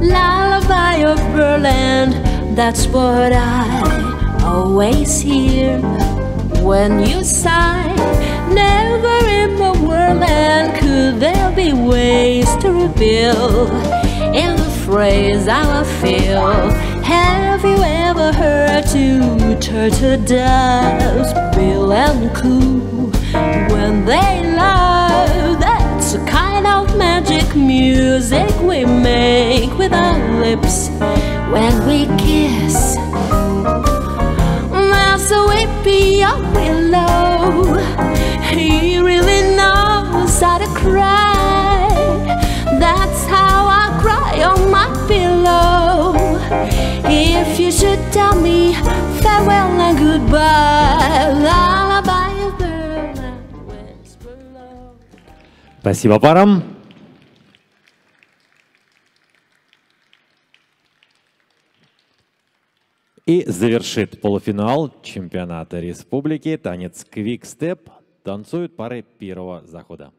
Lullaby of Birdland, that's what I always hear when you sigh. Never in the world could there be ways to reveal phrase I feel. Have you ever heard two turtle doves, Bill and Coo, when they love? That's a kind of magic music we make with our lips when we kiss. That's whippy a willow. Should tell me farewell and goodbye, lullaby of Berlin, whisper low. Спасибо парам. И завершит полуфинал чемпионата республики танец квикстеп. Танцуют пары первого захода.